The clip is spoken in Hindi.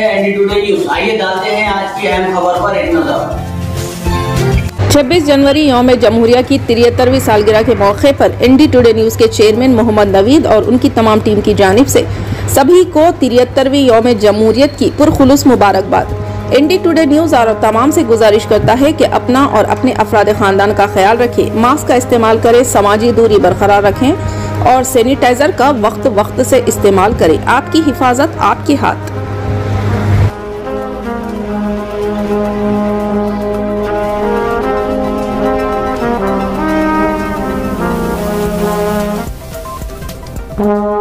एनडी 26 जनवरी यौम जमहूरिया की तिरहत्तरवीं सालगिरह के मौके पर इंडी टुडे न्यूज़ के चेयरमैन मोहम्मद नवीद और उनकी तमाम टीम की जानब से सभी को तिरहत्तरवीं यौम जमहूरियत की पुरखुलूस मुबारकबाद। इंडी टुडे न्यूज़ और तमाम से गुजारिश करता है कि अपना और अपने अफराद खानदान का ख्याल रखें, मास्क का इस्तेमाल करें, समाजी दूरी बरकरार रखें। और सैनिटाइजर का वक्त वक्त से इस्तेमाल करें। आपकी हिफाजत आपके हाथ। Thank